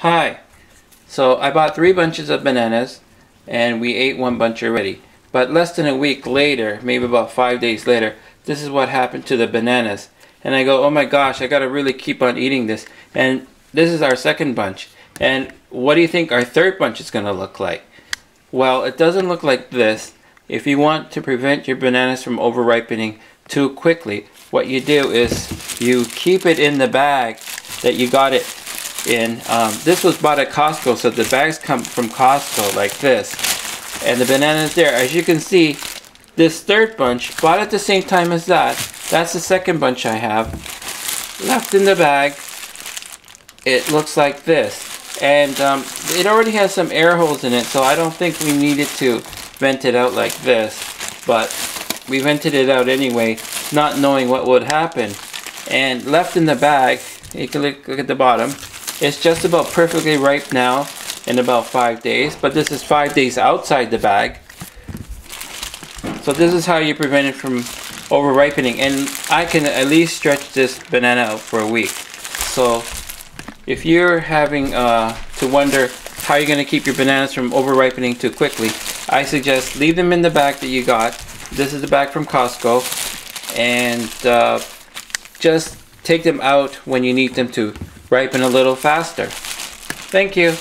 Hi. So I bought three bunches of bananas and we ate one bunch already. But less than a week later, maybe about five days later, this is what happened to the bananas. And I go, oh my gosh, I gotta really keep on eating this. And this is our second bunch. And what do you think our third bunch is gonna look like? Well, it doesn't look like this. If you want to prevent your bananas from over ripening too quickly, what you do is you keep it in the bag that you got it in. Um, this was bought at Costco, so the bags come from Costco like this. And the bananas there. As you can see, this third bunch, bought at the same time as that. That's the second bunch I have. Left in the bag. It looks like this. And um, it already has some air holes in it, so I don't think we needed to vent it out like this. But we vented it out anyway, not knowing what would happen. And left in the bag, you can look, look at the bottom, it's just about perfectly ripe now in about five days, but this is five days outside the bag. So this is how you prevent it from over ripening. And I can at least stretch this banana out for a week. So if you're having uh, to wonder how you're going to keep your bananas from over ripening too quickly, I suggest leave them in the bag that you got. This is the bag from Costco. And uh, just take them out when you need them to ripen a little faster. Thank you.